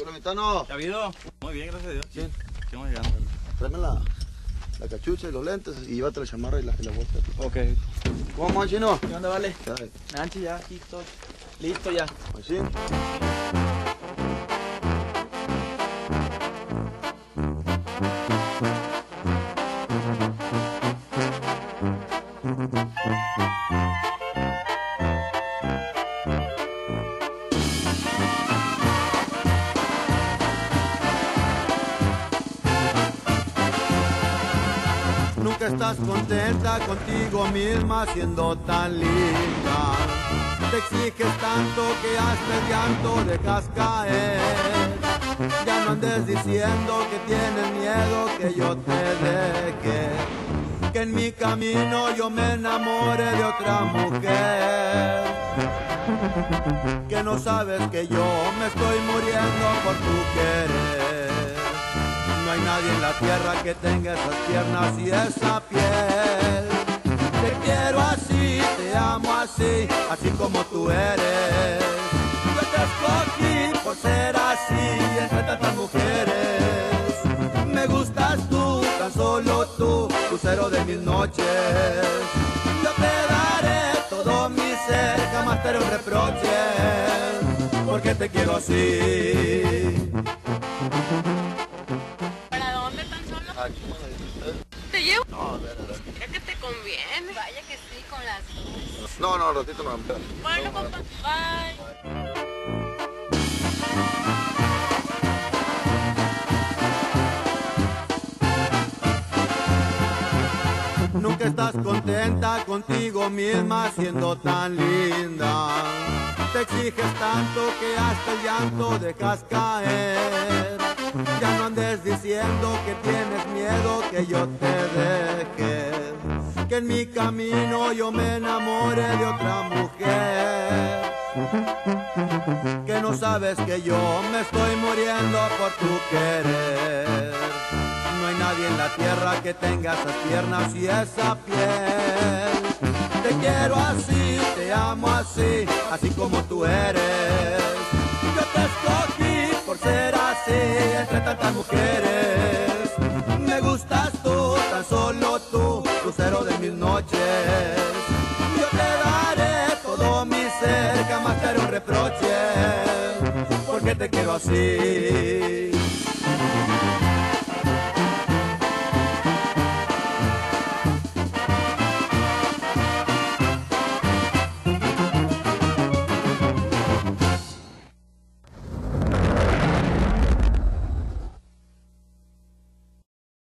Hola, mitano. ¿Ya ha habido? Muy bien, gracias a Dios. Sí. Estamos llegando. Tráeme la, la cachucha y los lentes y llévate la chamarra y la, y la bolsa. Ok. ¿Cómo vamos, chino? ¿Qué onda, vale? Eh, Nanchi, ya, aquí estoy. Listo ya. Así. Nunca estás contenta contigo misma siendo tan linda. Te exiges tanto que hasta el llanto dejas caer. Ya no andes diciendo que tienes miedo que yo te deje. Que en mi camino yo me enamore de otra mujer. Que no sabes que yo me estoy muriendo por tu querer. No hay nadie en la tierra que tenga esas piernas y esa piel. Te quiero así, te amo así, así como tú eres. Yo te escogí por ser así entre tantas mujeres. Me gustas tú, tan solo tú, lucero de mis noches. Yo te daré todo mi ser, jamás te haré un reproche, porque te quiero así. ¿Te llevo? Es que te conviene. Vaya que sí, con las dos. No, no, ratito no. Bueno, papá, bye. Nunca estás contenta contigo misma siendo tan linda. Te exiges tanto que hasta el llanto dejas caer. Ya no andes diciendo que tienes miedo que yo te deje. Que en mi camino yo me enamore de otra mujer. Que no sabes que yo me estoy muriendo por tu querer. No hay nadie en la tierra que tenga esas piernas y esa piel. Te quiero así, te amo así, así como tú eres. Entre tantas mujeres. Me gustas tú, tan solo tú, lucero de mis noches. Yo te daré todo mi ser, jamás te haré un reproche, porque te quiero así.